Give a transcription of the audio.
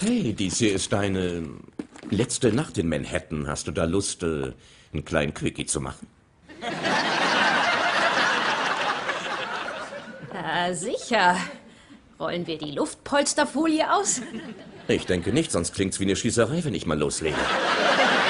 Hey, dies hier ist deine letzte Nacht in Manhattan. Hast du da Lust, äh, einen kleinen Quickie zu machen? Äh, sicher. Rollen wir die Luftpolsterfolie aus? Ich denke nicht, sonst klingt's wie eine Schießerei, wenn ich mal loslege.